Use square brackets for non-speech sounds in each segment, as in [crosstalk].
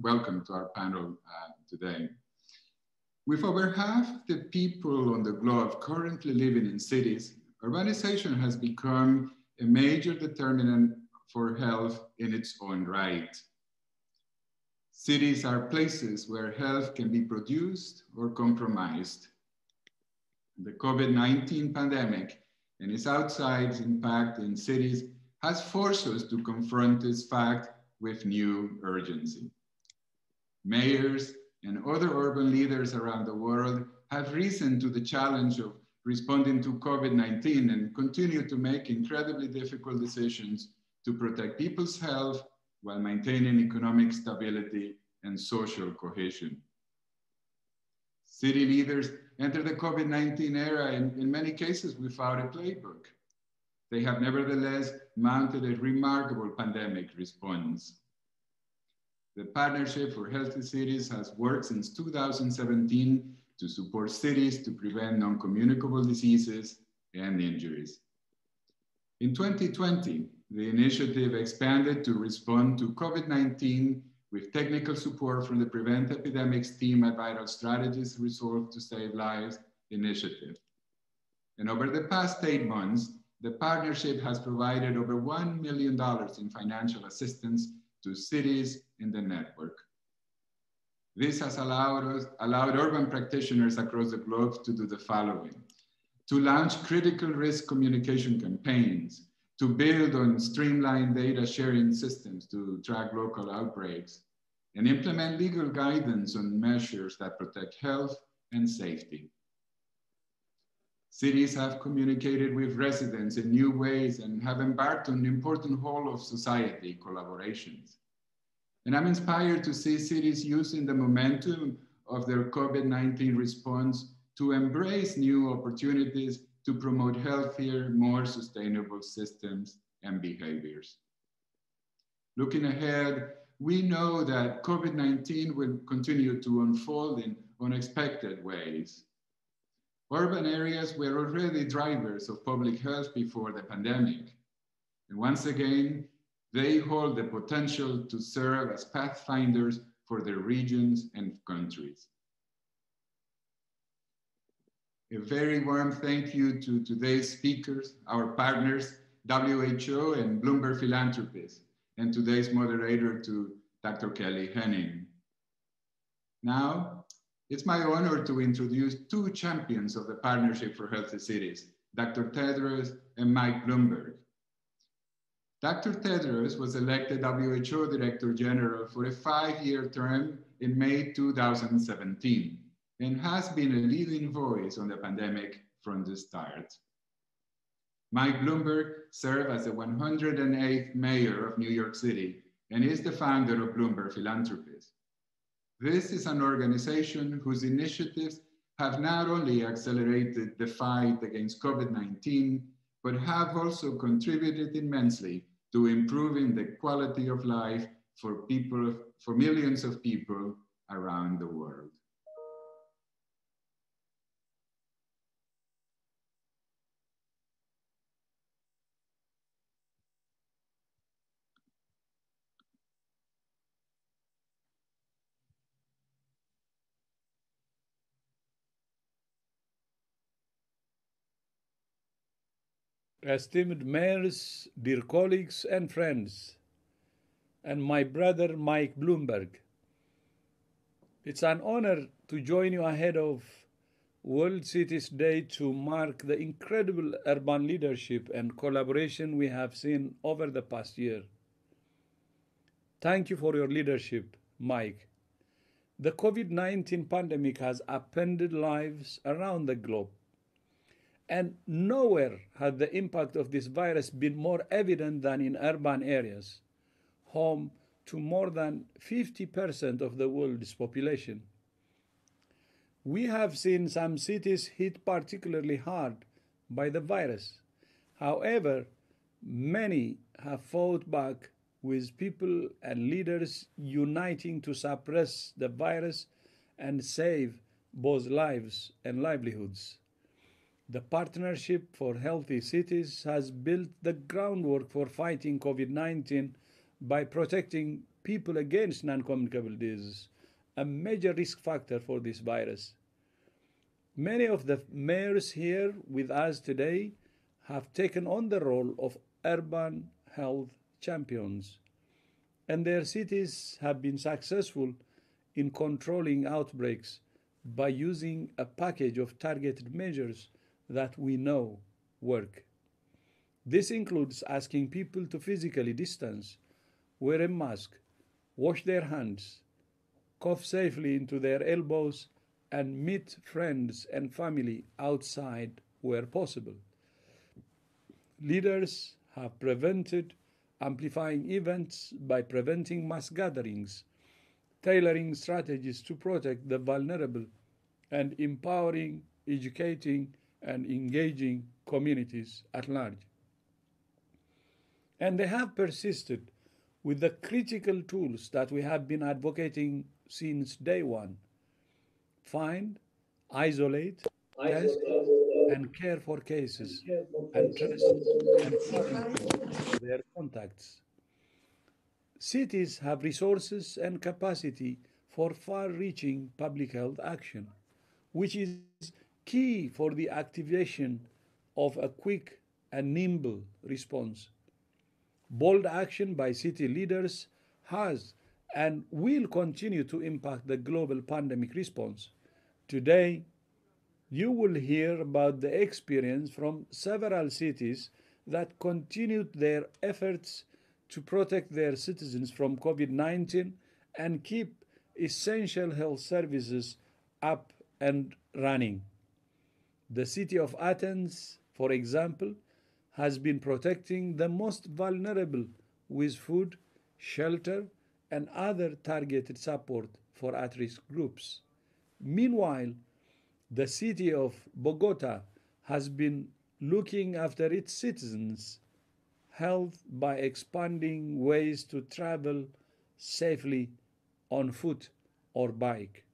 welcome to our panel uh, today. With over half the people on the globe currently living in cities, urbanization has become a major determinant for health in its own right. Cities are places where health can be produced or compromised. The COVID-19 pandemic and its outside impact in cities has forced us to confront this fact with new urgency. Mayors and other urban leaders around the world have risen to the challenge of responding to COVID-19 and continue to make incredibly difficult decisions to protect people's health while maintaining economic stability and social cohesion. City leaders enter the COVID-19 era in, in many cases without a playbook. They have nevertheless mounted a remarkable pandemic response. The Partnership for Healthy Cities has worked since 2017 to support cities to prevent non-communicable diseases and injuries. In 2020, the initiative expanded to respond to COVID-19 with technical support from the Prevent Epidemics team at Vital Strategies Resolve to Save Lives initiative. And over the past eight months, the partnership has provided over $1 million in financial assistance to cities in the network. This has allowed, us, allowed urban practitioners across the globe to do the following. To launch critical risk communication campaigns, to build on streamlined data sharing systems to track local outbreaks, and implement legal guidance on measures that protect health and safety. Cities have communicated with residents in new ways and have embarked on important whole of society collaborations. And I'm inspired to see cities using the momentum of their COVID-19 response to embrace new opportunities to promote healthier, more sustainable systems and behaviors. Looking ahead, we know that COVID-19 will continue to unfold in unexpected ways. Urban areas were already drivers of public health before the pandemic. And once again, they hold the potential to serve as pathfinders for their regions and countries. A very warm thank you to today's speakers, our partners, WHO and Bloomberg Philanthropies, and today's moderator to Dr. Kelly Henning. Now, it's my honor to introduce two champions of the Partnership for Healthy Cities, Dr. Tedros and Mike Bloomberg. Dr. Tedros was elected WHO Director General for a five-year term in May 2017 and has been a leading voice on the pandemic from the start. Mike Bloomberg served as the 108th mayor of New York City and is the founder of Bloomberg Philanthropies. This is an organization whose initiatives have not only accelerated the fight against COVID-19, but have also contributed immensely to improving the quality of life for people, for millions of people around the world. Esteemed mayors, dear colleagues and friends, and my brother Mike Bloomberg. It's an honor to join you ahead of World Cities Day to mark the incredible urban leadership and collaboration we have seen over the past year. Thank you for your leadership, Mike. The COVID 19 pandemic has upended lives around the globe and nowhere had the impact of this virus been more evident than in urban areas, home to more than 50% of the world's population. We have seen some cities hit particularly hard by the virus. However, many have fought back with people and leaders uniting to suppress the virus and save both lives and livelihoods. The Partnership for Healthy Cities has built the groundwork for fighting COVID 19 by protecting people against non communicable diseases, a major risk factor for this virus. Many of the mayors here with us today have taken on the role of urban health champions, and their cities have been successful in controlling outbreaks by using a package of targeted measures that we know work. This includes asking people to physically distance, wear a mask, wash their hands, cough safely into their elbows, and meet friends and family outside where possible. Leaders have prevented amplifying events by preventing mass gatherings, tailoring strategies to protect the vulnerable, and empowering, educating, and engaging communities at large. And they have persisted with the critical tools that we have been advocating since day one find, isolate, test, and care for cases and trust and their contacts. Cities have resources and capacity for far reaching public health action, which is key for the activation of a quick and nimble response. Bold action by city leaders has and will continue to impact the global pandemic response. Today, you will hear about the experience from several cities that continued their efforts to protect their citizens from COVID 19 and keep essential health services up and running. The city of Athens, for example, has been protecting the most vulnerable with food, shelter, and other targeted support for at risk groups. Meanwhile, the city of Bogota has been looking after its citizens' health by expanding ways to travel safely on foot or bike.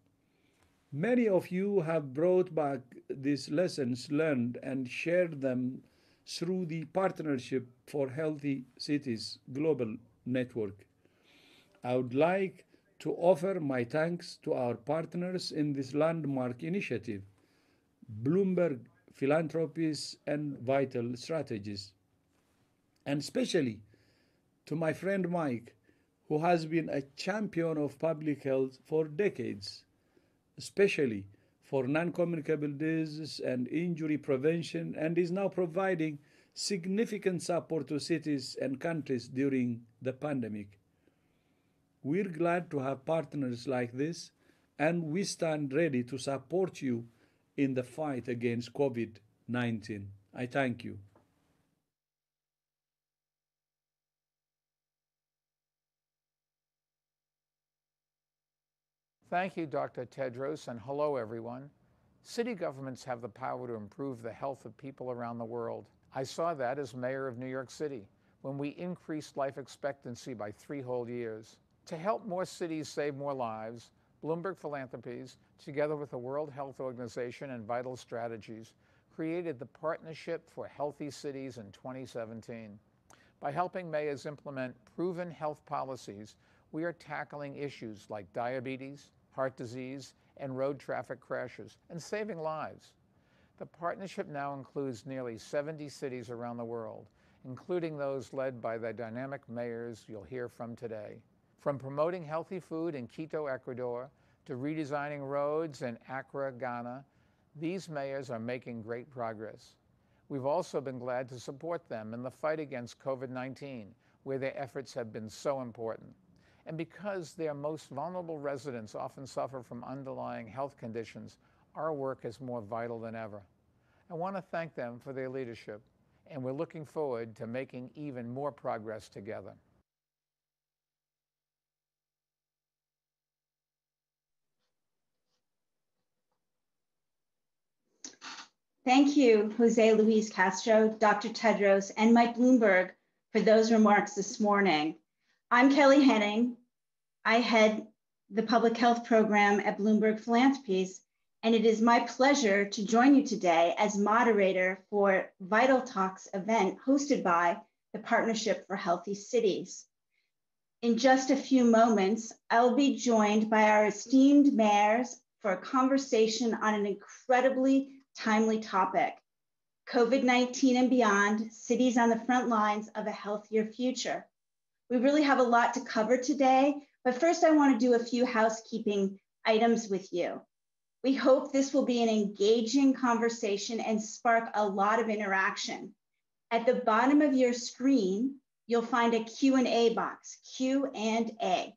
Many of you have brought back these lessons learned and shared them through the Partnership for Healthy Cities Global Network. I would like to offer my thanks to our partners in this landmark initiative, Bloomberg Philanthropies and Vital Strategies, and especially to my friend Mike, who has been a champion of public health for decades, especially for non communicable diseases and injury prevention, and is now providing significant support to cities and countries during the pandemic. We're glad to have partners like this, and we stand ready to support you in the fight against COVID 19. I thank you. Thank you, Dr. Tedros, and hello, everyone. City governments have the power to improve the health of people around the world. I saw that as mayor of New York City when we increased life expectancy by three whole years. To help more cities save more lives, Bloomberg Philanthropies, together with the World Health Organization and Vital Strategies, created the Partnership for Healthy Cities in 2017. By helping mayors implement proven health policies, we are tackling issues like diabetes, heart disease, and road traffic crashes, and saving lives. The partnership now includes nearly 70 cities around the world, including those led by the dynamic mayors you'll hear from today. From promoting healthy food in Quito, Ecuador, to redesigning roads in Accra, Ghana, these mayors are making great progress. We've also been glad to support them in the fight against COVID 19, where their efforts have been so important. And because their most vulnerable residents often suffer from underlying health conditions, our work is more vital than ever. I want to thank them for their leadership, and we're looking forward to making even more progress together. Thank you, Jose Luis Castro, Dr. Tedros, and Mike Bloomberg for those remarks this morning. I'm Kelly Henning. I head the public health program at Bloomberg Philanthropies, and it is my pleasure to join you today as moderator for Vital Talks event hosted by the Partnership for Healthy Cities. In just a few moments, I'll be joined by our esteemed mayors for a conversation on an incredibly timely topic, COVID-19 and beyond, cities on the front lines of a healthier future. We really have a lot to cover today, but first I wanna do a few housekeeping items with you. We hope this will be an engaging conversation and spark a lot of interaction. At the bottom of your screen, you'll find a Q&A box, Q&A.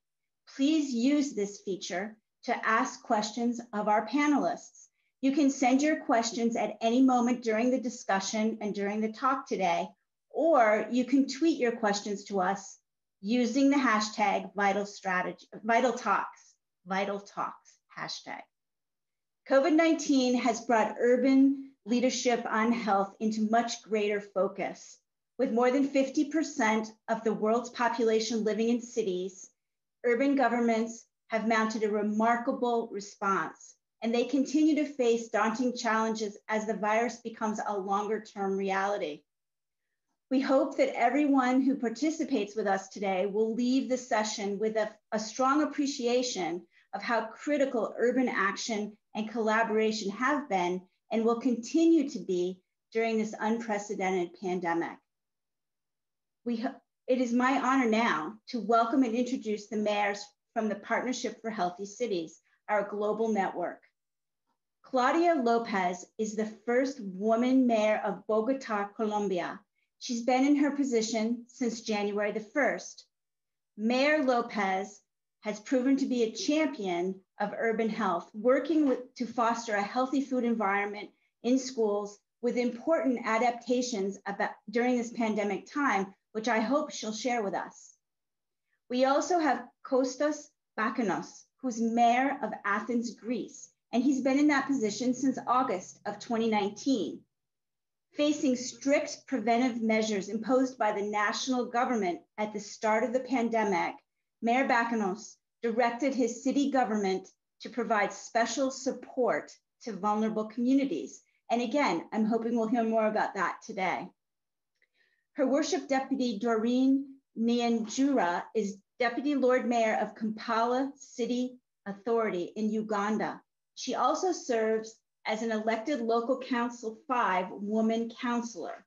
Please use this feature to ask questions of our panelists. You can send your questions at any moment during the discussion and during the talk today, or you can tweet your questions to us using the hashtag vital strategy, vital talks, vital talks hashtag. COVID-19 has brought urban leadership on health into much greater focus. With more than 50% of the world's population living in cities, urban governments have mounted a remarkable response, and they continue to face daunting challenges as the virus becomes a longer term reality. We hope that everyone who participates with us today will leave the session with a, a strong appreciation of how critical urban action and collaboration have been and will continue to be during this unprecedented pandemic. We, it is my honor now to welcome and introduce the mayors from the Partnership for Healthy Cities, our global network. Claudia Lopez is the first woman mayor of Bogota, Colombia. She's been in her position since January the 1st. Mayor Lopez has proven to be a champion of urban health, working with, to foster a healthy food environment in schools with important adaptations about, during this pandemic time which I hope she'll share with us. We also have Kostas Bakoyannis, who's mayor of Athens, Greece, and he's been in that position since August of 2019. Facing strict preventive measures imposed by the national government at the start of the pandemic, Mayor Bakoyannis directed his city government to provide special support to vulnerable communities. And again, I'm hoping we'll hear more about that today. Her Worship Deputy Doreen Nyanjura is Deputy Lord Mayor of Kampala City Authority in Uganda. She also serves as an elected local council five woman councilor.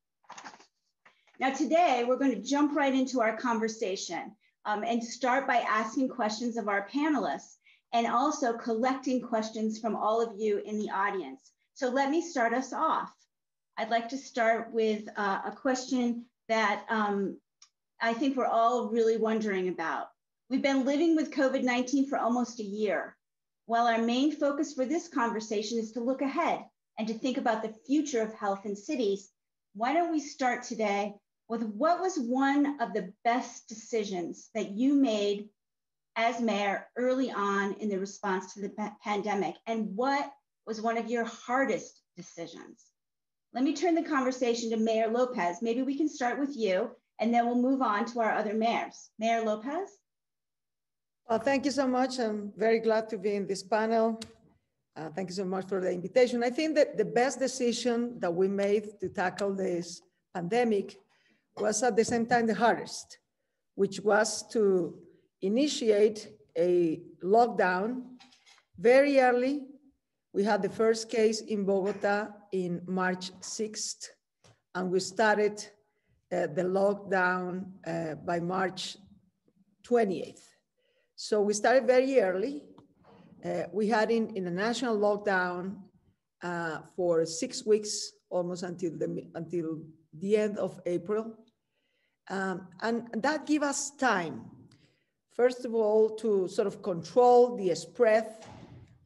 Now today we're going to jump right into our conversation um, and start by asking questions of our panelists and also collecting questions from all of you in the audience. So let me start us off. I'd like to start with uh, a question that um, I think we're all really wondering about. We've been living with COVID 19 for almost a year. While our main focus for this conversation is to look ahead and to think about the future of health in cities, why don't we start today with what was one of the best decisions that you made as mayor early on in the response to the pandemic? And what was one of your hardest decisions? Let me turn the conversation to Mayor Lopez. Maybe we can start with you and then we'll move on to our other mayors. Mayor Lopez? Well, thank you so much. I'm very glad to be in this panel. Uh, thank you so much for the invitation. I think that the best decision that we made to tackle this pandemic was at the same time the hardest, which was to initiate a lockdown very early. We had the first case in Bogota in March 6th, and we started uh, the lockdown uh, by March 28th. So we started very early. Uh, we had in, in a national lockdown uh, for six weeks, almost until the, until the end of April. Um, and that gave us time, first of all, to sort of control the spread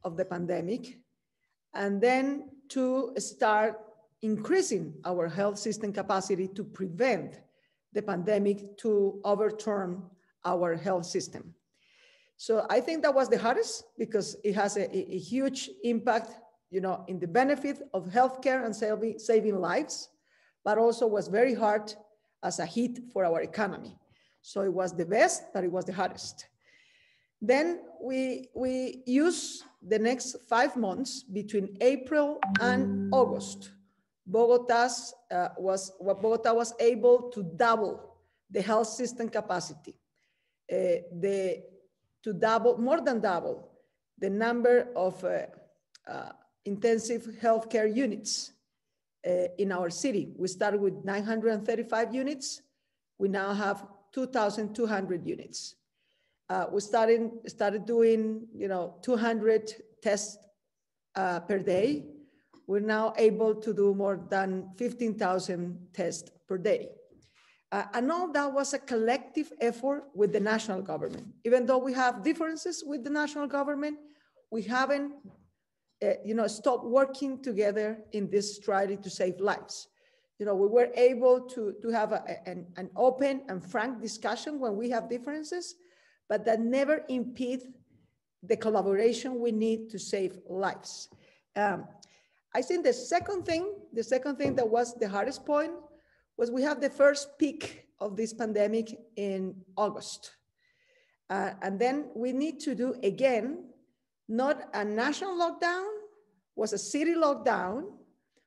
of the pandemic, and then to start increasing our health system capacity to prevent the pandemic to overturn our health system. So I think that was the hardest because it has a, a huge impact, you know, in the benefit of healthcare and saving, saving lives, but also was very hard as a hit for our economy. So it was the best, but it was the hardest. Then we, we use the next five months between April and August. Bogota's, uh, was, Bogota was able to double the health system capacity. uh, the, to double, more than double, the number of uh, uh, intensive healthcare units uh, in our city. We started with 935 units. We now have 2,200 units. Uh, we started, started doing, you know, 200 tests uh, per day. We're now able to do more than 15,000 tests per day. Uh, and all that was a collective effort with the national government. Even though we have differences with the national government, we haven't uh, you know, stopped working together in this strategy to save lives. You know, we were able to, to have a, an, an open and frank discussion when we have differences, but that never impede the collaboration we need to save lives. Um, I think the second thing, the second thing that was the hardest point was we have the first peak of this pandemic in August. Uh, and then we need to do again, not a national lockdown, was a city lockdown.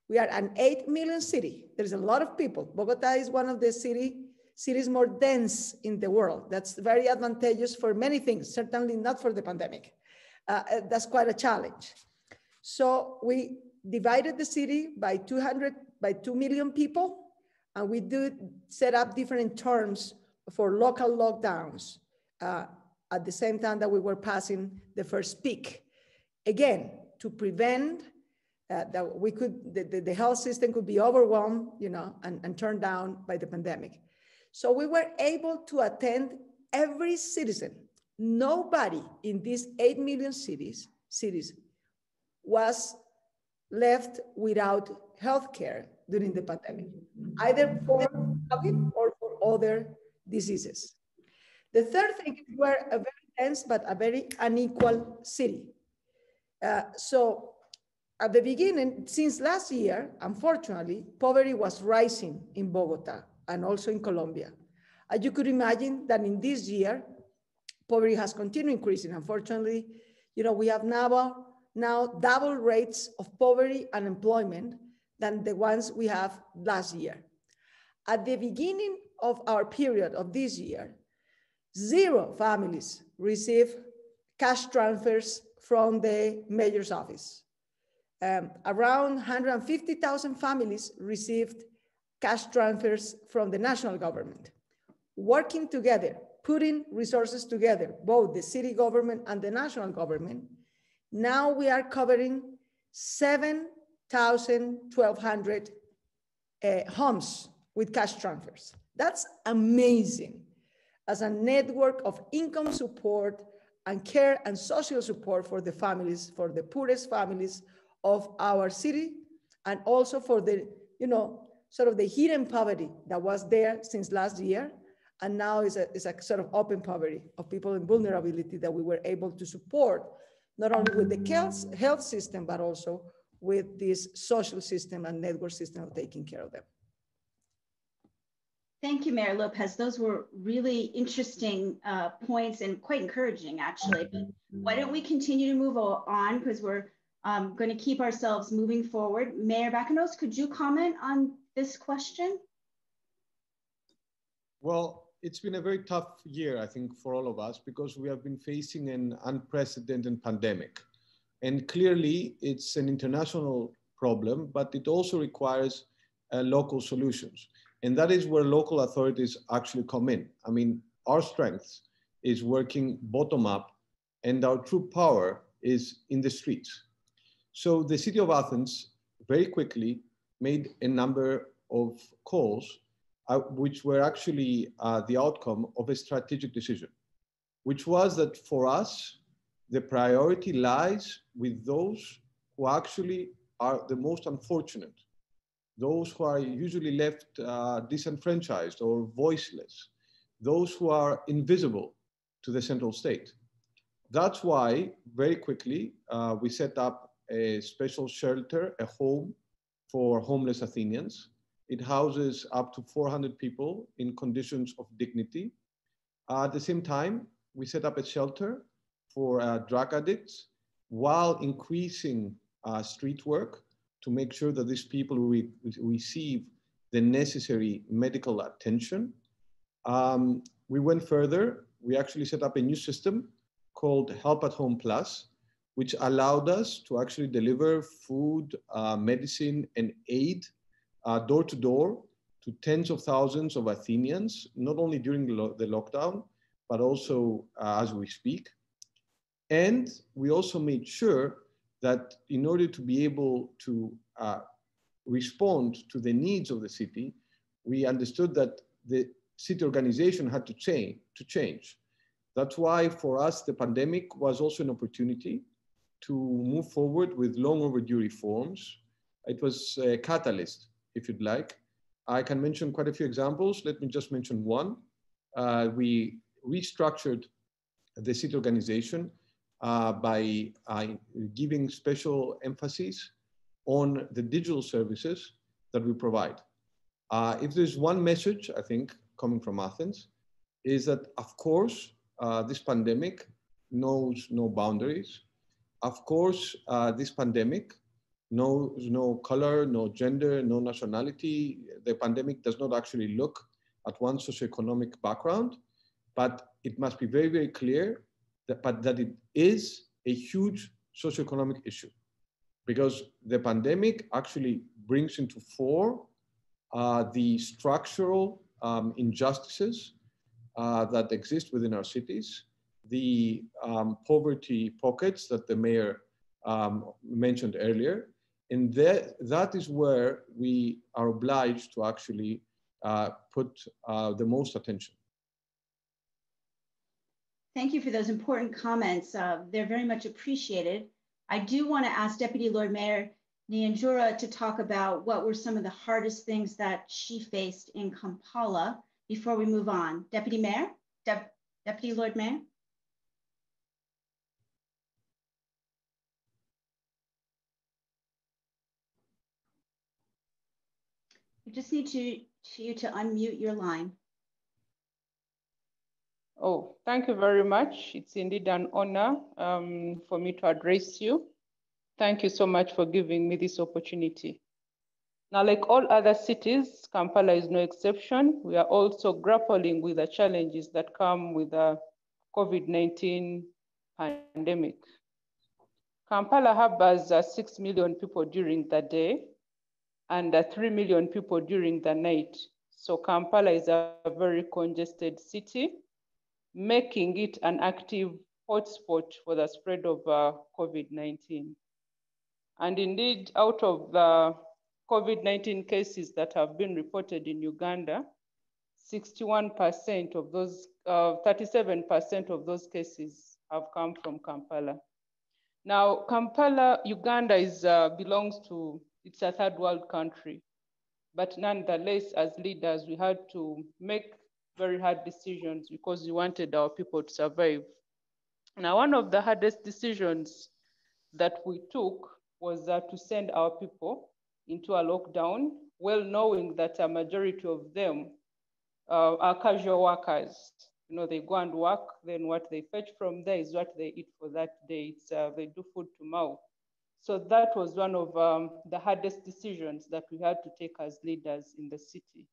We are an 8 million city. There's a lot of people. Bogota is one of the city, cities more dense in the world. That's very advantageous for many things, certainly not for the pandemic. Uh, uh that's quite a challenge. So we divided the city by 200, by 2 million people and we do set up different terms for local lockdowns uh, at the same time that we were passing the first peak. Again, to prevent uh, that we could, the, the, the, health system could be overwhelmed, you know, and, and turned down by the pandemic. So we were able to attend every citizen. Nobody in these 8 million cities, cities was left without health care during the pandemic, either for COVID or for other diseases. The third thing is we're a very dense but a very unequal city. Uh, so at the beginning, since last year, unfortunately, poverty was rising in Bogota and also in Colombia. As you could imagine that in this year, poverty has continued increasing. Unfortunately, you know, we have now, now double rates of poverty and employment than the ones we have last year. At the beginning of our period of this year, zero families receive cash transfers from the mayor's office. Um, around 150,000 families received cash transfers from the national government. Working together, putting resources together, both the city government and the national government, now we are covering seven 1,000, 1,200 uh, homes with cash transfers. That's amazing. As a network of income support and care and social support for the families, for the poorest families of our city, and also for the, you know, sort of the hidden poverty that was there since last year, and now is a, is a sort of open poverty of people in vulnerability that we were able to support, not only with the health, health system, but also with this social system and network system of taking care of them. Thank you, Mayor Lopez. Those were really interesting uh, points and quite encouraging, actually. But why don't we continue to move on because we're um, going to keep ourselves moving forward. Mayor Bakoyannis, could you comment on this question? Well, it's been a very tough year, I think, for all of us because we have been facing an unprecedented pandemic. And clearly, it's an international problem, but it also requires uh, local solutions. And that is where local authorities actually come in. I mean, our strength is working bottom up, and our true power is in the streets. So the city of Athens very quickly made a number of calls, uh, which were actually uh, the outcome of a strategic decision, which was that for us, the priority lies with those who actually are the most unfortunate, those who are usually left uh, disenfranchised or voiceless, those who are invisible to the central state. That's why, very quickly, uh, we set up a special shelter, a home for homeless Athenians. It houses up to 400 people in conditions of dignity. Uh, at the same time, we set up a shelter for uh, drug addicts while increasing uh, street work to make sure that these people re receive the necessary medical attention. Um, we went further. we actually set up a new system called Help at Home Plus, which allowed us to actually deliver food, uh, medicine, and aid uh, door to door to tens of thousands of Athenians, not only during the, lo the lockdown, but also uh, as we speak. And we also made sure that in order to be able to uh, respond to the needs of the city, we understood that the city organization had to change. To change. That's why for us, the pandemic was also an opportunity to move forward with long overdue reforms. It was a catalyst, if you'd like. I can mention quite a few examples. Let me just mention one. Uh, we restructured the city organization uh, by uh, giving special emphasis on the digital services that we provide. Uh, if there's one message, I think, coming from Athens, is that, of course, uh, this pandemic knows no boundaries. Of course, uh, this pandemic knows no color, no gender, no nationality. The pandemic does not actually look at one socioeconomic background, but it must be very, very clear that, but that it is a huge socioeconomic issue because the pandemic actually brings into fore uh, the structural um, injustices uh, that exist within our cities, the um, poverty pockets that the mayor um, mentioned earlier. And that, that is where we are obliged to actually uh, put uh, the most attention. Thank you for those important comments. Uh, they're very much appreciated. I do want to ask Deputy Lord Mayor Nyanjura to talk about what were some of the hardest things that she faced in Kampala before we move on. Deputy Mayor, De Deputy Lord Mayor. We just need to you to unmute your line. Oh, thank you very much. It's indeed an honor um, for me to address you. Thank you so much for giving me this opportunity. Now, like all other cities, Kampala is no exception. We are also grappling with the challenges that come with the COVID-19 pandemic. Kampala harbors uh, 6 million people during the day and uh, 3 million people during the night. So Kampala is a very congested city, making it an active hotspot for the spread of uh, COVID-19. And indeed, out of the COVID-19 cases that have been reported in Uganda, 61% of those, 37% uh, of those cases have come from Kampala. Now, Kampala, Uganda is, uh, belongs to, it's a third world country. But nonetheless, as leaders, we had to make very hard decisions because we wanted our people to survive. Now, one of the hardest decisions that we took was uh, to send our people into a lockdown, well knowing that a majority of them uh, are casual workers. You know, they go and work, then what they fetch from there is what they eat for that day. It's, uh, they do food to mouth. So that was one of um, the hardest decisions that we had to take as leaders in the city.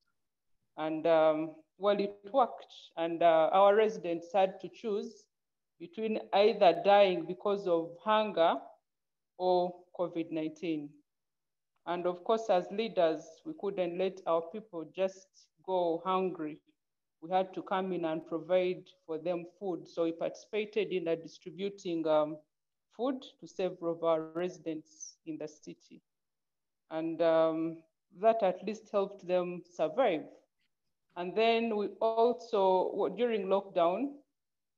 And um, well, it worked. And uh, our residents had to choose between either dying because of hunger or COVID-19. And of course, as leaders, we couldn't let our people just go hungry. We had to come in and provide for them food. So we participated in distributing um, food to several of our residents in the city. And um, that at least helped them survive. And then we also, during lockdown,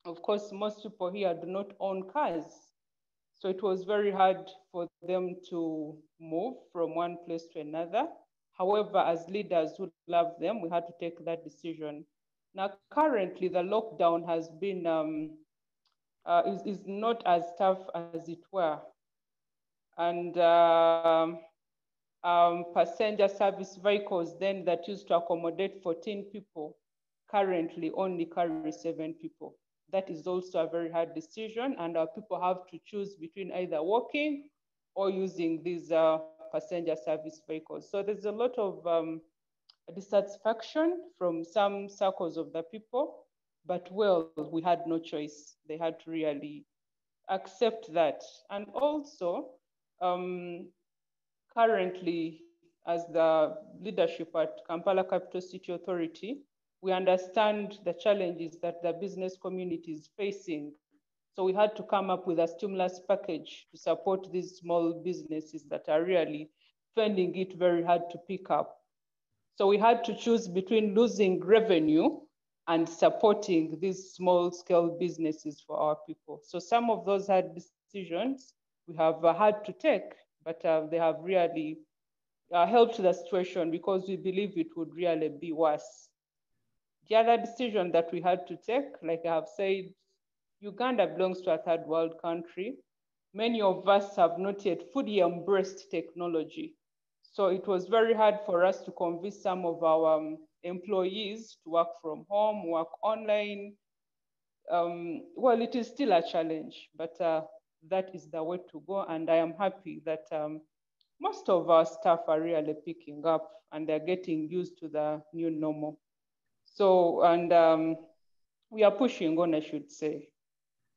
of course, most people here do not own cars. So it was very hard for them to move from one place to another. However, as leaders who love them, we had to take that decision. Now, currently, the lockdown has been um, uh, is, is not as tough as it were, and uh, um, passenger service vehicles then that used to accommodate 14 people currently only carry seven people that is also a very hard decision and our people have to choose between either walking or using these uh, passenger service vehicles. So there's a lot of um, dissatisfaction from some circles of the people. but well, we had no choice. They had to really accept that. And also, um, currently, as the leadership at Kampala Capital City Authority, we understand the challenges that the business community is facing. So we had to come up with a stimulus package to support these small businesses that are really finding it very hard to pick up. So we had to choose between losing revenue and supporting these small scale businesses for our people. So some of those hard decisions we have uh, had to take, but uh, they have really uh, helped the situation because we believe it would really be worse. The other decision that we had to take, like I have said, Uganda belongs to a third world country. Many of us have not yet fully embraced technology. So it was very hard for us to convince some of our um, employees to work from home, work online. Um, well, it is still a challenge, but uh, that is the way to go. And I am happy that um, most of our staff are really picking up and they're getting used to the new normal. So, and um, we are pushing on, I should say.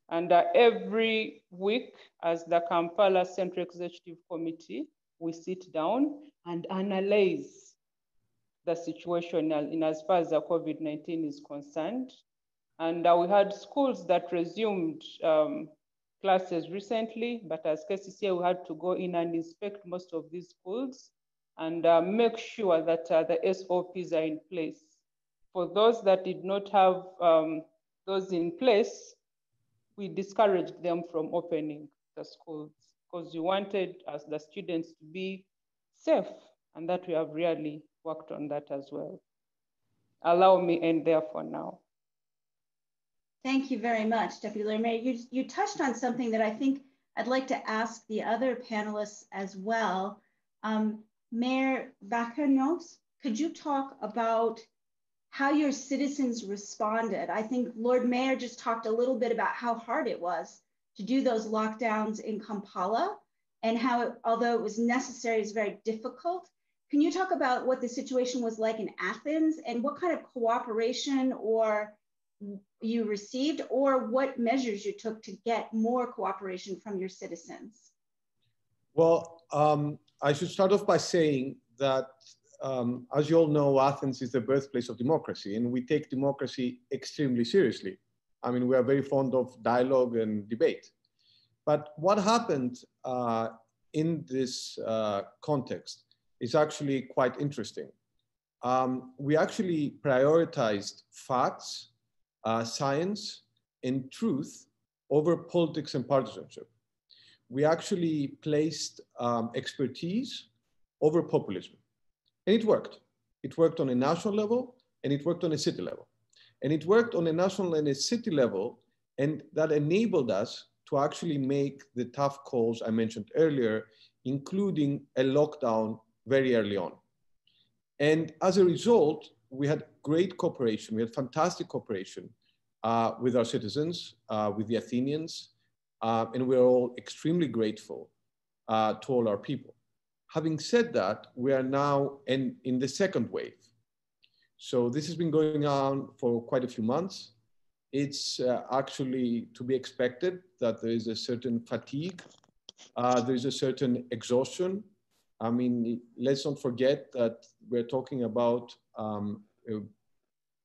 And uh, every week, as the Kampala Central Executive Committee, we sit down and analyze the situation in as far as the COVID-19 is concerned. And uh, we had schools that resumed um, classes recently, but as KCCA, we had to go in and inspect most of these schools and uh, make sure that uh, the SOPs are in place. For those that did not have um, those in place, we discouraged them from opening the schools because we wanted as the students to be safe and that we have really worked on that as well. Allow me end there for now. Thank you very much, Deputy Mayor. You, you touched on something that I think I'd like to ask the other panelists as well. Um, Mayor Bakoyannis, could you talk about how your citizens responded? I think Lord Mayor just talked a little bit about how hard it was to do those lockdowns in Kampala and how, it, although it was necessary, it's very difficult. Can you talk about what the situation was like in Athens and what kind of cooperation or you received or what measures you took to get more cooperation from your citizens? Well, um, I should start off by saying that, um, as you all know, Athens is the birthplace of democracy, and we take democracy extremely seriously. I mean, we are very fond of dialogue and debate. But what happened uh, in this uh, context is actually quite interesting. Um, we actually prioritized facts, uh, science, and truth over politics and partisanship. We actually placed um, expertise over populism. And it worked. It worked on a national level and it worked on a city level. And it worked on a national and a city level, and that enabled us to actually make the tough calls I mentioned earlier, including a lockdown very early on. And as a result, we had great cooperation. We had fantastic cooperation uh, with our citizens, uh, with the Athenians, uh, and we're all extremely grateful uh, to all our people. Having said that, we are now in, in the second wave. So this has been going on for quite a few months. It's uh, actually to be expected that there is a certain fatigue, uh, there is a certain exhaustion I mean, let's not forget that we're talking about um, uh,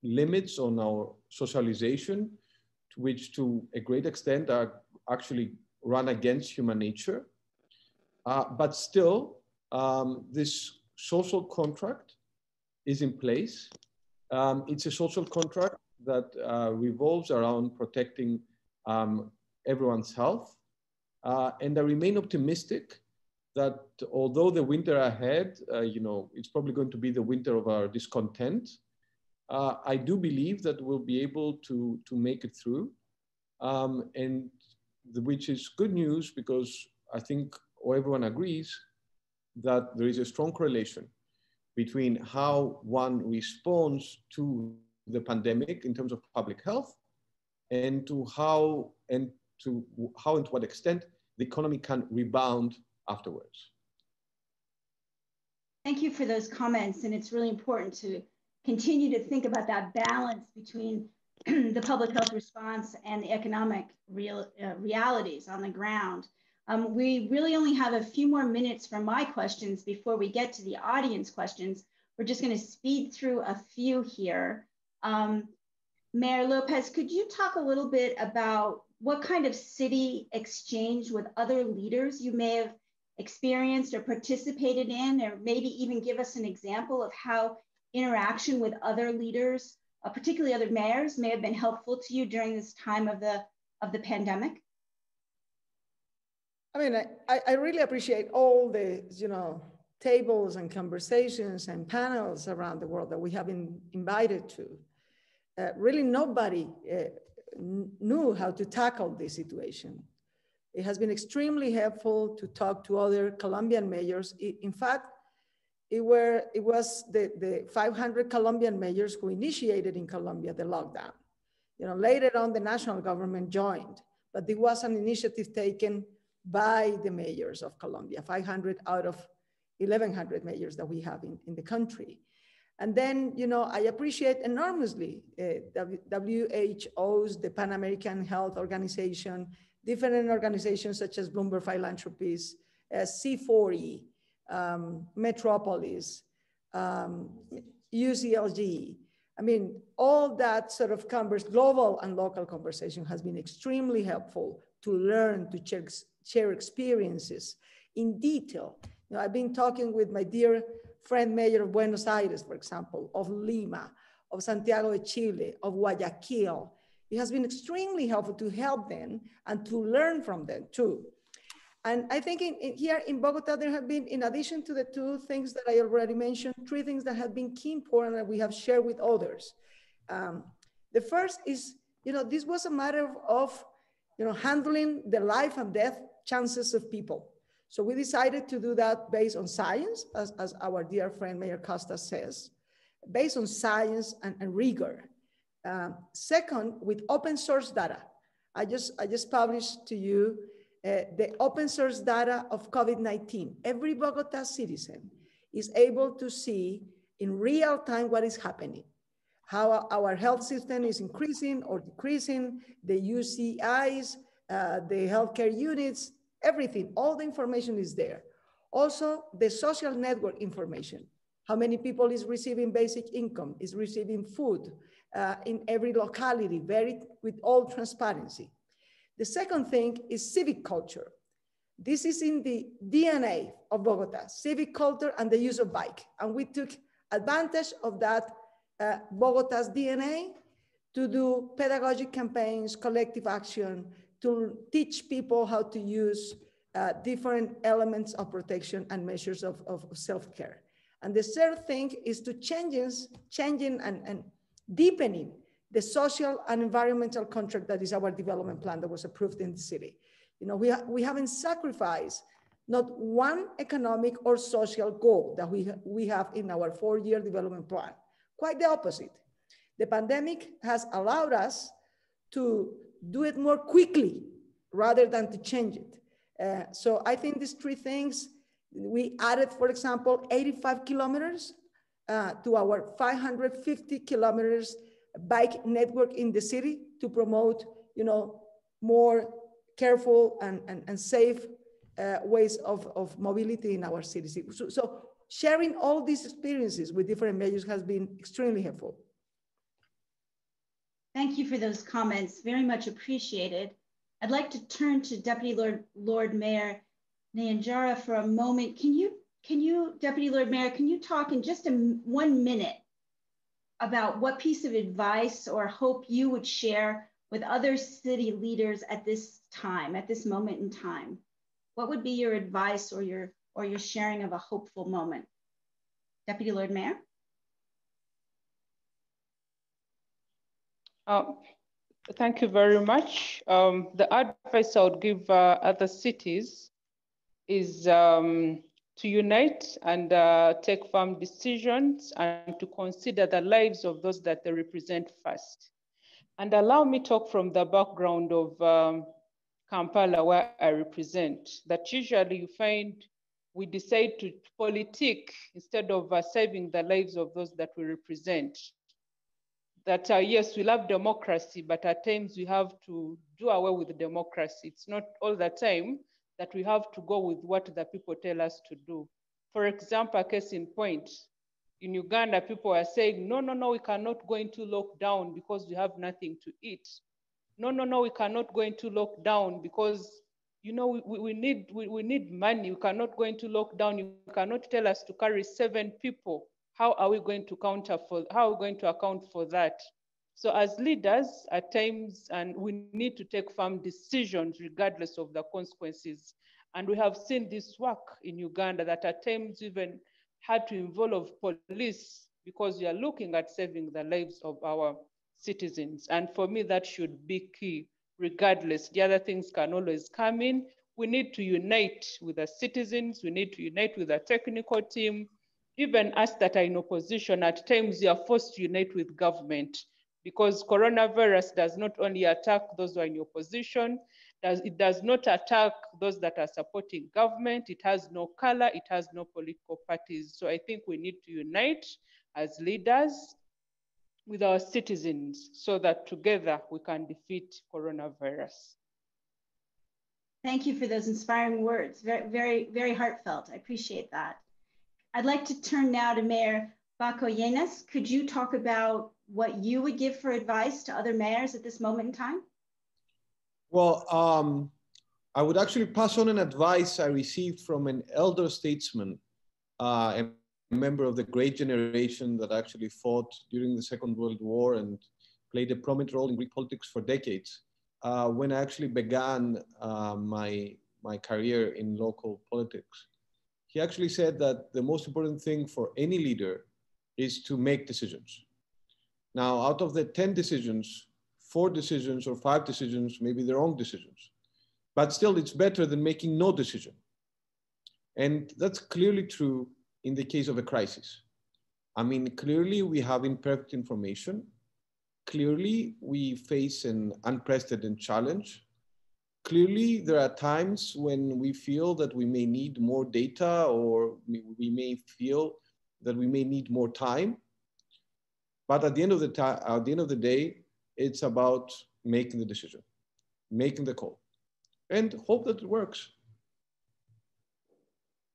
limits on our socialization, to which to a great extent are actually run against human nature. Uh, but still, um, this social contract is in place. Um, it's a social contract that uh, revolves around protecting um, everyone's health. Uh, and I remain optimistic that although the winter ahead, uh, you know, it's probably going to be the winter of our discontent, uh, I do believe that we'll be able to, to make it through. Um, and the, which is good news because I think everyone agrees that there is a strong correlation between how one responds to the pandemic in terms of public health and to how and to how and to what extent the economy can rebound afterwards. Thank you for those comments. And it's really important to continue to think about that balance between [clears throat] the public health response and the economic real, uh, realities on the ground. Um, we really only have a few more minutes for my questions before we get to the audience questions. We're just going to speed through a few here. Um, Mayor Lopez, could you talk a little bit about what kind of city exchange with other leaders you may have experienced or participated in, or maybe even give us an example of how interaction with other leaders, uh, particularly other mayors, may have been helpful to you during this time of the, of the pandemic? I mean, I, I really appreciate all the, you know, tables and conversations and panels around the world that we have been invited to. Uh, really nobody uh, knew how to tackle this situation. It has been extremely helpful to talk to other Colombian mayors. In fact, it, were, it was the, the 500 Colombian mayors who initiated in Colombia the lockdown. You know, later on, the national government joined, but it was an initiative taken by the mayors of Colombia, 500 out of 1,100 mayors that we have in, in the country. And then, you know, I appreciate enormously uh, WHO's, the Pan American Health Organization, different organizations such as Bloomberg Philanthropies, uh, C40, um, Metropolis, um, UCLG. I mean, all that sort of converse, global and local conversation has been extremely helpful to learn, to share, share experiences in detail. You know, I've been talking with my dear friend mayor of Buenos Aires, for example, of Lima, of Santiago de Chile, of Guayaquil. It has been extremely helpful to help them and to learn from them too. And I think in, in, here in Bogota, there have been, in addition to the two things that I already mentioned, three things that have been key important that we have shared with others. Um, the first is, you know, this was a matter of, of, you know, handling the life and death chances of people. So we decided to do that based on science, as, as our dear friend Mayor Costa says, based on science and, and rigor. Um, second, with open source data. I just, I just published to you uh, the open source data of COVID-19. Every Bogota citizen is able to see in real time what is happening, how our health system is increasing or decreasing, the UCIs, uh, the healthcare units, everything, all the information is there. Also, the social network information. How many people is receiving basic income, is receiving food uh, in every locality, very with all transparency. The second thing is civic culture. This is in the DNA of Bogota, civic culture and the use of bike. And we took advantage of that uh, Bogota's DNA to do pedagogic campaigns, collective action, to teach people how to use uh, different elements of protection and measures of, of self-care. And the third thing is to changes, changing and, and deepening the social and environmental contract that is our development plan that was approved in the city. You know, we, ha we haven't sacrificed not one economic or social goal that we, ha we have in our four-year development plan. Quite the opposite. The pandemic has allowed us to do it more quickly rather than to change it. Uh, so I think these three things, we added, for example, 85 kilometers uh, to our 550 kilometers bike network in the city to promote, you know, more careful and, and, and safe uh, ways of, of mobility in our cities. So, so sharing all these experiences with different mayors has been extremely helpful. Thank you for those comments, very much appreciated. I'd like to turn to Deputy Lord, Lord Mayor Nyanjura for a moment. Can you, can you, Deputy Lord Mayor, can you talk in just a, one minute about what piece of advice or hope you would share with other city leaders at this time, at this moment in time? What would be your advice or your, or your sharing of a hopeful moment? Deputy Lord Mayor? Uh, thank you very much. Um, the advice I would give uh, other cities is um, to unite and uh, take firm decisions and to consider the lives of those that they represent first. And allow me to talk from the background of um, Kampala, where I represent, that usually you find we decide to politic instead of uh, saving the lives of those that we represent that uh, yes, we love democracy, but at times we have to do away with democracy. It's not all the time that we have to go with what the people tell us to do. For example, case in point, in Uganda, people are saying, no, no, no, we cannot go into lockdown because we have nothing to eat. No, no, no, we cannot go into lockdown because you know, we, we, need we, we need money. We cannot go into lockdown. You cannot tell us to carry seven people. How are we going to counter for how are we going to account for that? So as leaders, at times, and we need to take firm decisions regardless of the consequences. And we have seen this work in Uganda that at times even had to involve police because we are looking at saving the lives of our citizens. And for me, that should be key regardless. The other things can always come in. We need to unite with the citizens. We need to unite with the technical team. Even us that are in opposition, at times we are forced to unite with government because coronavirus does not only attack those who are in opposition, does, it does not attack those that are supporting government. It has no color, it has no political parties. So I think we need to unite as leaders with our citizens so that together we can defeat coronavirus. Thank you for those inspiring words. Very, very, very heartfelt. I appreciate that. I'd like to turn now to Mayor Bakoyannis. Could you talk about what you would give for advice to other mayors at this moment in time? Well, um, I would actually pass on an advice I received from an elder statesman uh, member of the great generation that actually fought during the Second World War and played a prominent role in Greek politics for decades. Uh, when I actually began uh, my, my career in local politics, he actually said that the most important thing for any leader is to make decisions. Now, out of the 10 decisions, four decisions or five decisions may be the wrong decisions, but still it's better than making no decision. And that's clearly true in the case of a crisis. I mean, clearly we have imperfect information. Clearly we face an unprecedented challenge. Clearly there are times when we feel that we may need more data or we may feel that we may need more time. But at the end of the time, at the end of the day, it's about making the decision, making the call, and hope that it works.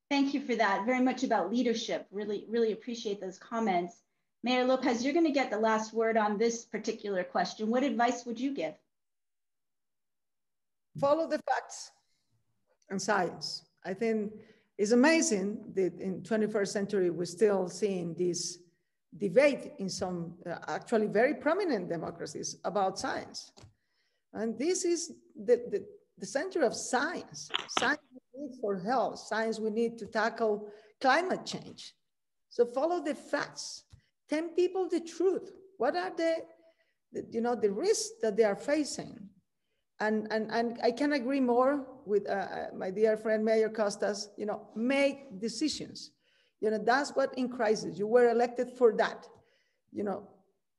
Thank you for that. Very much about leadership. Really, really appreciate those comments. Mayor Lopez, you're going to get the last word on this particular question. What advice would you give? Follow the facts and science. I think it's amazing that in 21st century, we're still seeing this debate in some uh, actually very prominent democracies about science. And this is the, the, the center of science. Science we need for health, science we need to tackle climate change. So follow the facts. Tell people the truth. What are the, the, you know, the risks that they are facing? And, and, and I can agree more with uh, uh my dear friend Mayor Kostas, you know, make decisions. You know, that's what in crisis, you were elected for that. You know,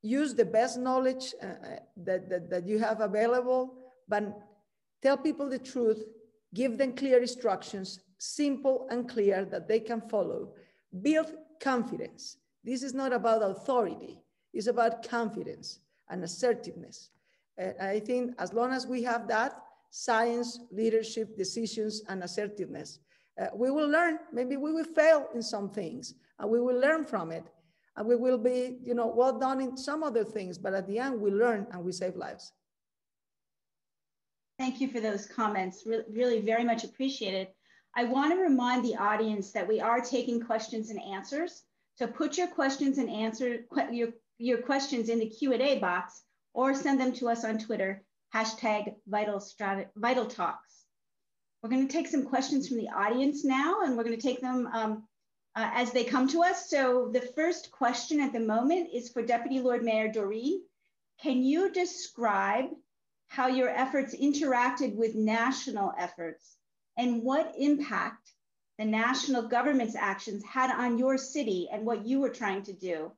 use the best knowledge uh, uh that, that, that you have available, but tell people the truth give them clear instructions, simple and clear that they can follow. Build confidence. This is not about authority, it's about confidence and assertiveness. And I think as long as we have that, science, leadership, decisions, and assertiveness, uh, we will learn. Maybe we will fail in some things, and we will learn from it. And we will be, you know, well done in some other things, but at the end, we learn and we save lives. Thank you for those comments. Re really very much appreciated. I want to remind the audience that we are taking questions and answers. So put your questions and answer your, your questions in the Q&A box or send them to us on Twitter, hashtag Vital, Vital Talks. We're going to take some questions from the audience now, and we're going to take them um, uh, as they come to us. So the first question at the moment is for Deputy Lord Mayor Doreen. Can you describe how your efforts interacted with national efforts and what impact the national government's actions had on your city and what you were trying to do.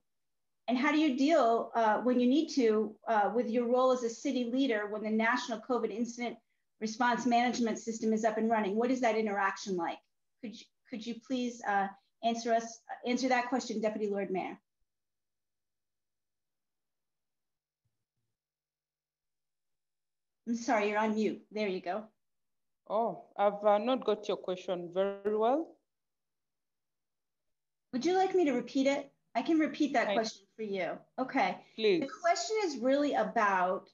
And how do you deal uh, when you need to uh, with your role as a city leader when the national COVID incident response management system is up and running. What is that interaction like? Could you, could you please uh, answer us answer that question, Deputy Lord Mayor? I'm sorry, you're on mute. There you go. Oh, I've uh, not got your question very well. Would you like me to repeat it? I can repeat that question for you. Okay. Please. The question is really about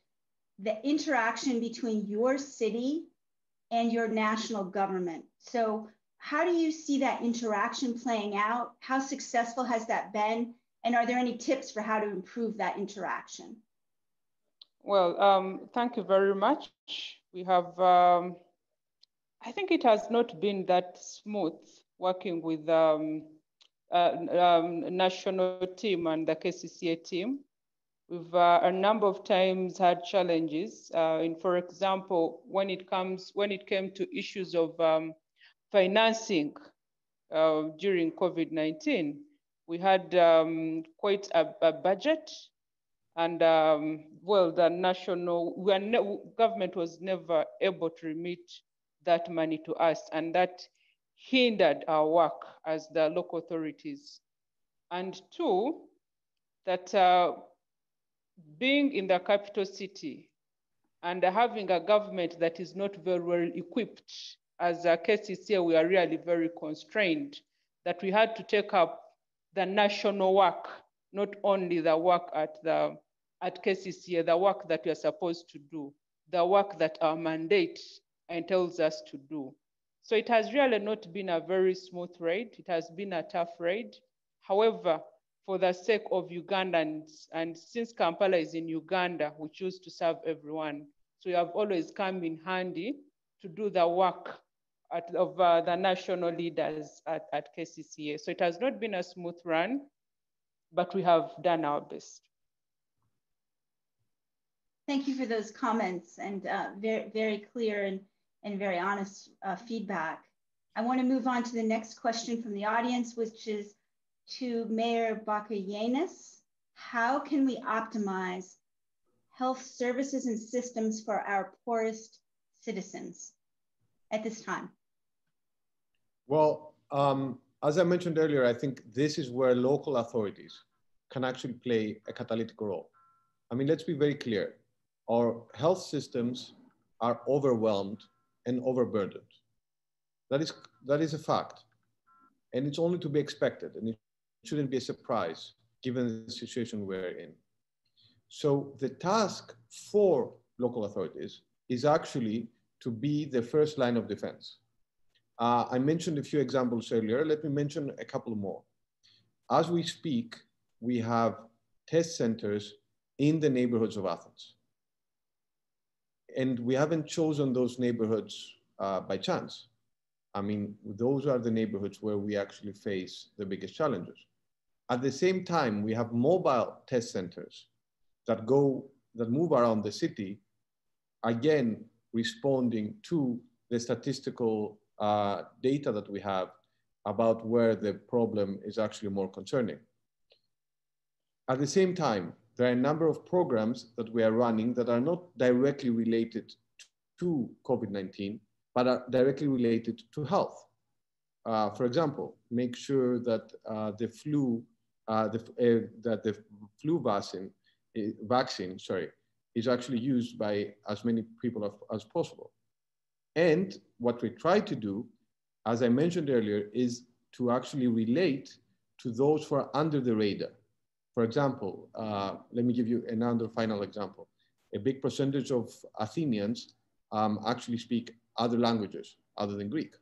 the interaction between your city and your national government. So how do you see that interaction playing out? How successful has that been? And are there any tips for how to improve that interaction? Well, um, thank you very much. We have, um, I think it has not been that smooth working with um, uh, um, national team and the KCCA team. We've uh, a number of times had challenges. Uh, in, for example, when it comes when it came to issues of um, financing uh, during COVID-19, we had um, quite a, a, budget, and um, well, the national we ne- government was never able to remit that money to us, and that hindered our work as the local authorities. And two, that uh, being in the capital city and having a government that is not very well equipped, as a KCCA, we are really very constrained that we had to take up the national work, not only the work at the at KCCA, the work that we are supposed to do, the work that our mandate entails us to do. So it has really not been a very smooth ride. It has been a tough ride. However, for the sake of Ugandans. And since Kampala is in Uganda, we choose to serve everyone. So you have always come in handy to do the work at, of uh, the national leaders at, at KCCA. So it has not been a smooth run, but we have done our best. Thank you for those comments and uh, very, very clear and, and very honest uh, feedback. I want to move on to the next question from the audience, which is to Mayor Bakoyannis, how can we optimize health services and systems for our poorest citizens at this time? Well, um, as I mentioned earlier, I think this is where local authorities can actually play a catalytic role. I mean, let's be very clear. Our health systems are overwhelmed and overburdened. That is, that is a fact. And it's only to be expected. And it shouldn't be a surprise given the situation we're in. So the task for local authorities is actually to be the first line of defense. Uh, I mentioned a few examples earlier. Let me mention a couple more. As we speak, we have test centers in the neighborhoods of Athens. And we haven't chosen those neighborhoods uh, by chance. I mean, those are the neighborhoods where we actually face the biggest challenges. At the same time, we have mobile test centers that go, that move around the city, again, responding to the statistical uh, data that we have about where the problem is actually more concerning. At the same time, there are a number of programs that we are running that are not directly related to COVID-19, but are directly related to health. Uh, for example, make sure that uh, the flu uh, the, uh, that the flu vaccine, eh, vaccine, sorry, is actually used by as many people as, as possible. And what we try to do, as I mentioned earlier, is to actually relate to those who are under the radar. For example, uh, let me give you another final example. A big percentage of Athenians um, actually speak other languages other than Greek.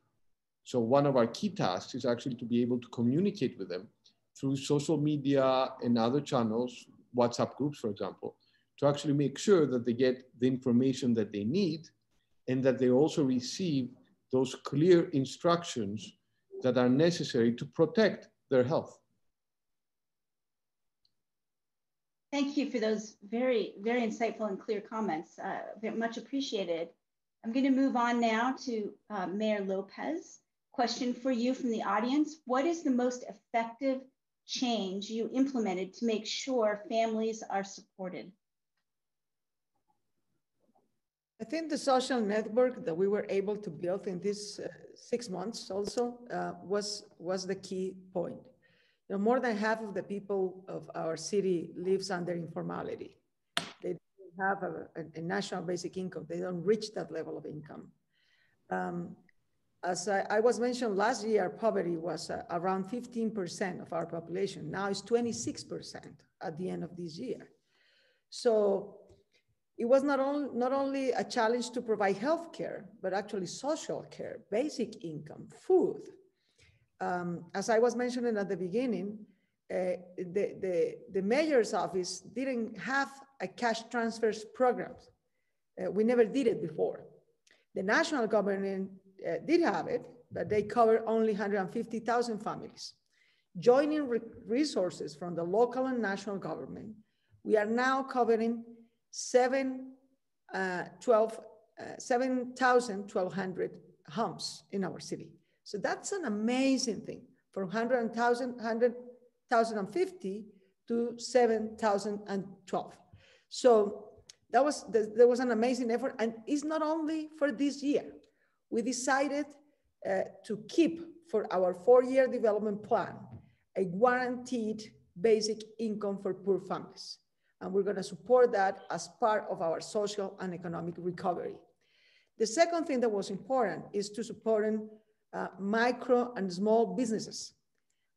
So one of our key tasks is actually to be able to communicate with them through social media and other channels, WhatsApp groups, for example, to actually make sure that they get the information that they need and that they also receive those clear instructions that are necessary to protect their health. Thank you for those very, very insightful and clear comments. Uh, very much appreciated. I'm going to move on now to uh, Mayor Lopez. Question for you from the audience. What is the most effective change you implemented to make sure families are supported? I think the social network that we were able to build in these uh, six months also uh, was, was the key point. You know, more than half of the people of our city lives under informality. They have a, a, a, national basic income. They don't reach that level of income. Um, as I, I, was mentioned last year, poverty was uh, around 15% of our population. Now it's 26% at the end of this year. So it was not, only not only a challenge to provide health care, but actually social care, basic income, food. Um, as I was mentioning at the beginning, uh, the, the, the mayor's office didn't have a cash transfers program. Uh, we never did it before. The national government uh, did have it, but they cover only 150,000 families. Joining re resources from the local and national government, we are now covering seven, uh, 12, uh, 7,100 homes in our city. So that's an amazing thing from 100,000, 1,050 to 7,012. So that was, there was an amazing effort. And it's not only for this year. We decided uh, to keep for our four-year development plan a guaranteed basic income for poor families and we're going to support that as part of our social and economic recovery. The second thing that was important is to supporting uh, micro and small businesses.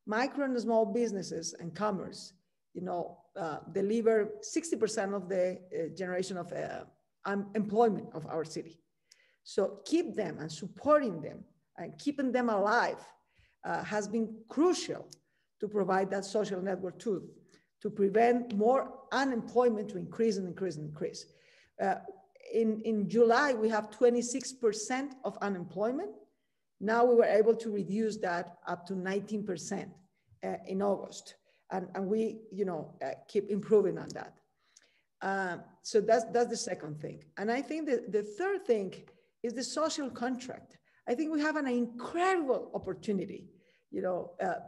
Micro and small businesses and commerce, you know, uh, deliver 60% of the uh, generation of uh, employment of our city. So keep them and supporting them and keeping them alive uh, has been crucial to provide that social network too to prevent more unemployment to increase and increase and increase. Uh, in, in July, we have 26% of unemployment. Now we were able to reduce that up to 19% uh, in August. And, and we, you know, uh, keep improving on that. Uh, so that's, that's the second thing. And I think the, the third thing is the social contract. I think we have an incredible opportunity. You know, uh,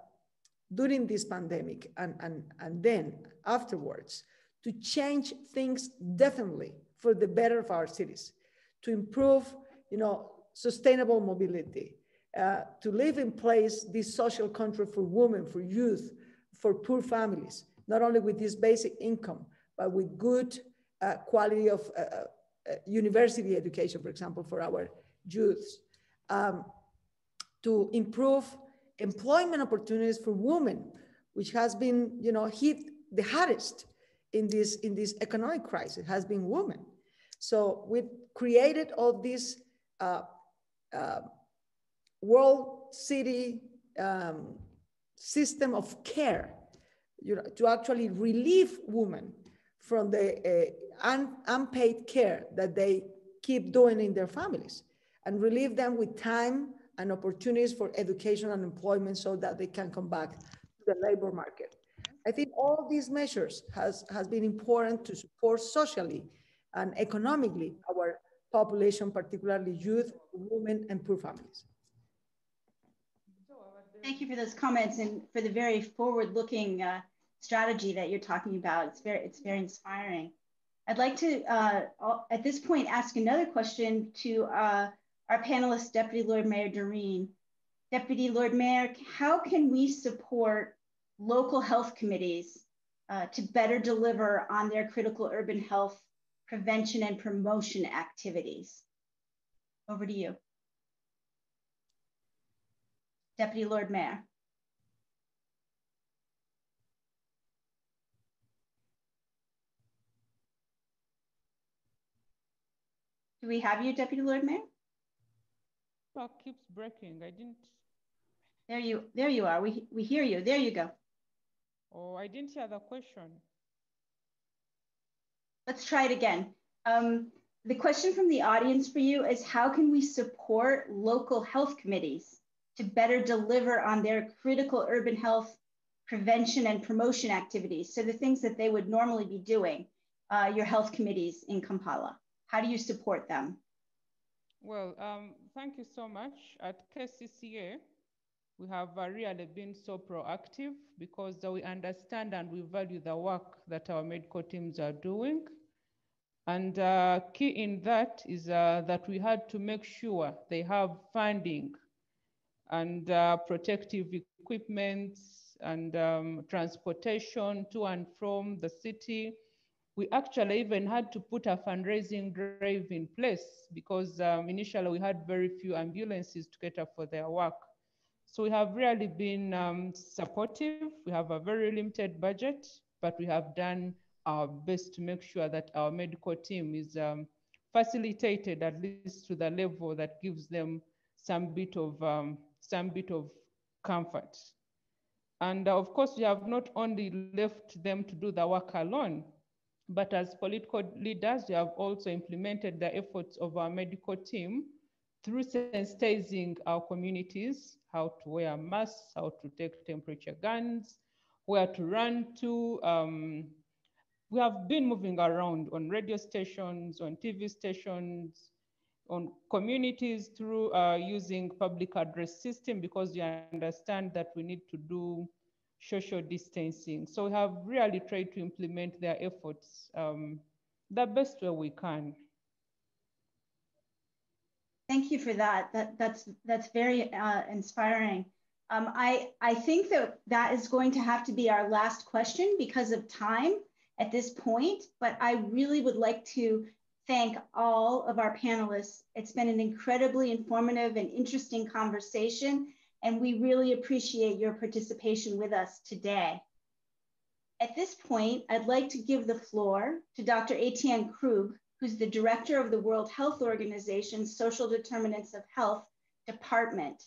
during this pandemic and, and, and then afterwards to change things definitely for the better of our cities, to improve, you know, sustainable mobility, uh, to live in place this social contract for women, for youth, for poor families, not only with this basic income, but with good uh, quality of uh, university education, for example, for our youths, um, to improve employment opportunities for women, which has been, you know, hit the hardest in this, in this economic crisis, has been women. So we created all this uh, uh, world city um, system of care, you know, to actually relieve women from the uh, un unpaid care that they keep doing in their families and relieve them with time and opportunities for education and employment so that they can come back to the labor market. I think all these measures has, has been important to support socially and economically our population, particularly youth, women, and poor families. Thank you for those comments and for the very forward-looking uh, strategy that you're talking about. It's very, it's very inspiring. I'd like to, uh, at this point, ask another question to uh, our panelist, Deputy Lord Mayor Doreen. Deputy Lord Mayor, how can we support local health committees uh, to better deliver on their critical urban health prevention and promotion activities? Over to you. Deputy Lord Mayor. Do we have you, Deputy Lord Mayor? network keeps breaking. I didn't. There you, there you are. We, we hear you. There you go. Oh, I didn't hear the question. Let's try it again. Um, the question from the audience for you is how can we support local health committees to better deliver on their critical urban health prevention and promotion activities? So the things that they would normally be doing, uh, your health committees in Kampala. How do you support them? Well, um, thank you so much. At KCCA, we have uh, really been so proactive because we understand and we value the work that our medical teams are doing. And uh, key in that is uh, that we had to make sure they have funding and uh, protective equipment and um, transportation to and from the city. We actually even had to put a fundraising drive in place because um, initially we had very few ambulances to cater for their work. So we have really been um, supportive. We have a very limited budget, but we have done our best to make sure that our medical team is um, facilitated at least to the level that gives them some bit of um, some bit of comfort. And uh, of course, we have not only left them to do the work alone, but as political leaders, we have also implemented the efforts of our medical team through sensitizing our communities, how to wear masks, how to take temperature guns, where to run to. Um, we have been moving around on radio stations, on TV stations, on communities through uh, using public address system because we understand that we need to do social distancing. So we have really tried to implement their efforts um, the best way we can. Thank you for that. That that's that's very uh, inspiring. Um, I I think that that is going to have to be our last question because of time at this point. But I really would like to thank all of our panelists. It's been an incredibly informative and interesting conversation, and we really appreciate your participation with us today. At this point, I'd like to give the floor to Dr. Etienne Krug, who's the director of the World Health Organization's Social Determinants of Health Department.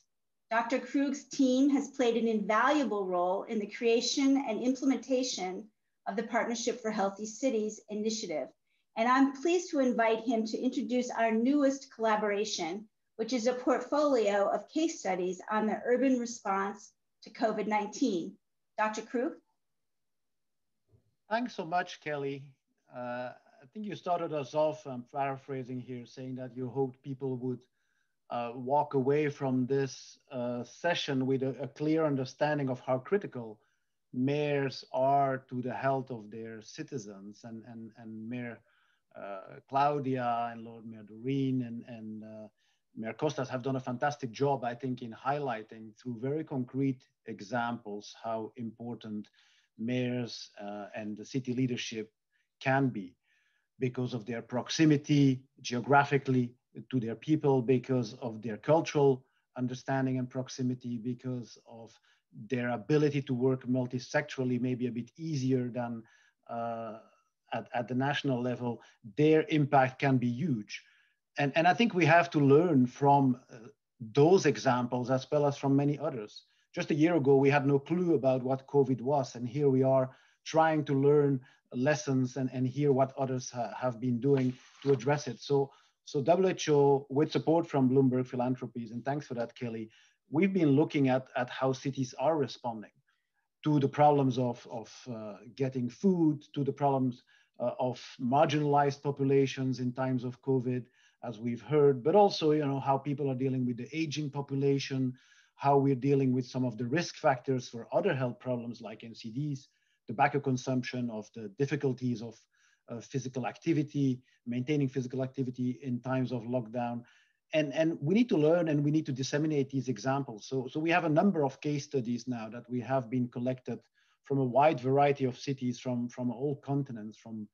Dr. Krug's team has played an invaluable role in the creation and implementation of the Partnership for Healthy Cities initiative. And I'm pleased to invite him to introduce our newest collaboration, which is a portfolio of case studies on the urban response to COVID-19. Dr. Krug? Thanks so much, Kelly. Uh, I think you started us off, I'm paraphrasing here, saying that you hoped people would uh, walk away from this uh, session with a, a, clear understanding of how critical mayors are to the health of their citizens. And, and, and Mayor uh, Claudia and Lord Mayor Doreen and, and uh, Mayor Kostas have done a fantastic job, I think, in highlighting through very concrete examples how important mayors uh, and the city leadership can be because of their proximity geographically to their people, because of their cultural understanding and proximity, because of their ability to work multisectorally, maybe a bit easier than uh, at, at the national level, their impact can be huge and, and I think we have to learn from uh, those examples as well as from many others. Just a year ago, we had no clue about what COVID was, and here we are trying to learn lessons and, and hear what others ha have been doing to address it. So, so WHO, with support from Bloomberg Philanthropies, and thanks for that, Kelly, we've been looking at, at how cities are responding to the problems of, of uh, getting food, to the problems uh, of marginalized populations in times of COVID, as we've heard, but also, you know, how people are dealing with the aging population, how we're dealing with some of the risk factors for other health problems like NCDs, the tobacco consumption, of the difficulties of uh, physical activity, maintaining physical activity in times of lockdown. And, and we need to learn and we need to disseminate these examples. So, so we have a number of case studies now that we have been collected from a wide variety of cities from, from all continents, from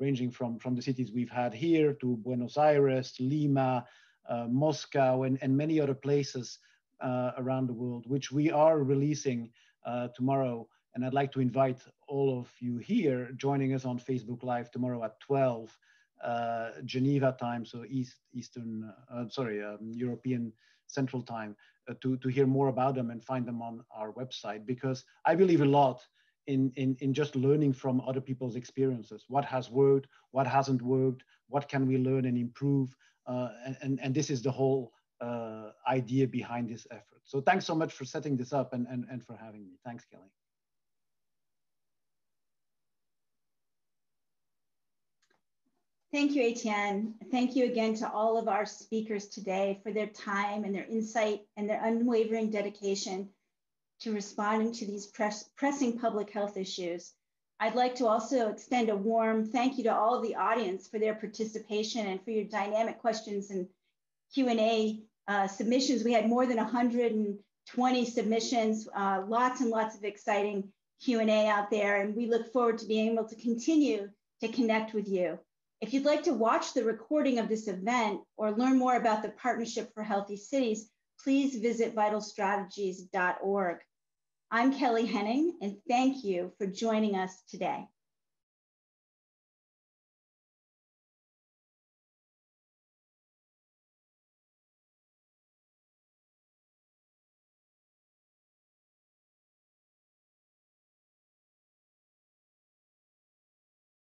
ranging from, from the cities we've had here to Buenos Aires, Lima, uh, Moscow, and, and many other places uh, around the world, which we are releasing uh, tomorrow. And I'd like to invite all of you here joining us on Facebook Live tomorrow at 12 uh, Geneva time, so East Eastern, uh, sorry, um, European Central Time, uh, to, to hear more about them and find them on our website because I believe a lot in, in, in just learning from other people's experiences. What has worked, what hasn't worked, what can we learn and improve? Uh, and, and this is the whole uh, idea behind this effort. So thanks so much for setting this up and, and, and for having me. Thanks, Kelly. Thank you, Etienne. Thank you again to all of our speakers today for their time and their insight and their unwavering dedication to responding to these press, pressing public health issues. I'd like to also extend a warm thank you to all of the audience for their participation and for your dynamic questions and Q&A uh, submissions. We had more than 120 submissions, uh, lots and lots of exciting Q&A out there, and we look forward to being able to continue to connect with you. If you'd like to watch the recording of this event or learn more about the Partnership for Healthy Cities, please visit vitalstrategies.org. I'm Kelly Henning, and thank you for joining us today.